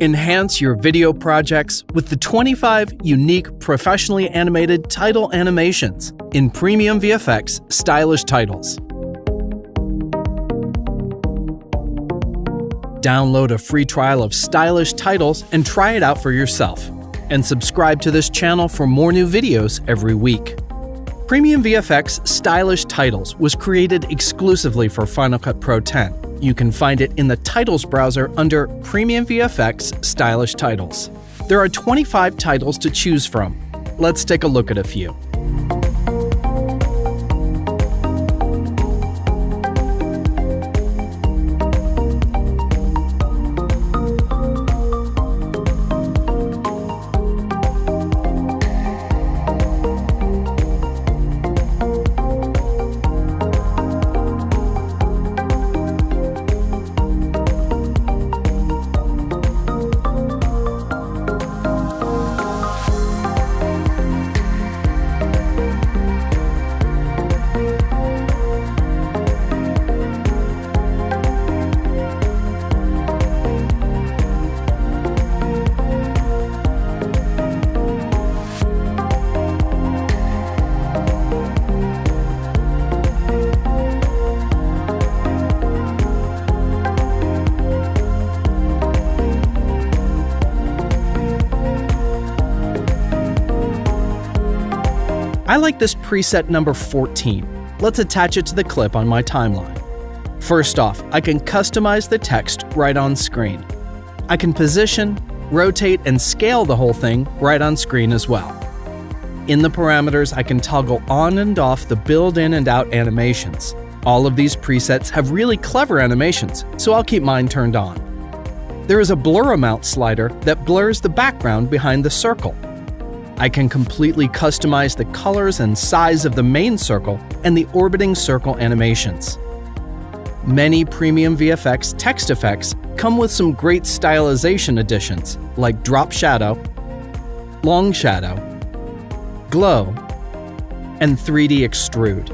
Enhance your video projects with the 25 unique professionally animated title animations in Premium VFX stylish titles. Download a free trial of stylish titles and try it out for yourself. And subscribe to this channel for more new videos every week. Premium VFX Stylish Titles was created exclusively for Final Cut Pro 10 you can find it in the Titles browser under Premium VFX Stylish Titles. There are 25 titles to choose from. Let's take a look at a few. I like this preset number 14. Let's attach it to the clip on my timeline. First off, I can customize the text right on screen. I can position, rotate, and scale the whole thing right on screen as well. In the parameters, I can toggle on and off the build in and out animations. All of these presets have really clever animations, so I'll keep mine turned on. There is a blur amount slider that blurs the background behind the circle, I can completely customize the colors and size of the main circle and the orbiting circle animations. Many premium VFX text effects come with some great stylization additions like drop shadow, long shadow, glow, and 3D extrude.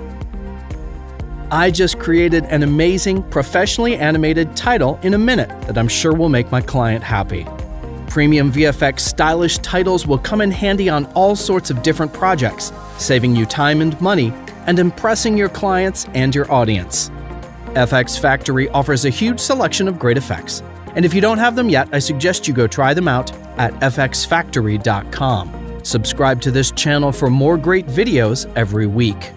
I just created an amazing, professionally animated title in a minute that I'm sure will make my client happy. Premium VFX stylish titles will come in handy on all sorts of different projects, saving you time and money and impressing your clients and your audience. FX Factory offers a huge selection of great effects, and if you don't have them yet, I suggest you go try them out at fxfactory.com. Subscribe to this channel for more great videos every week.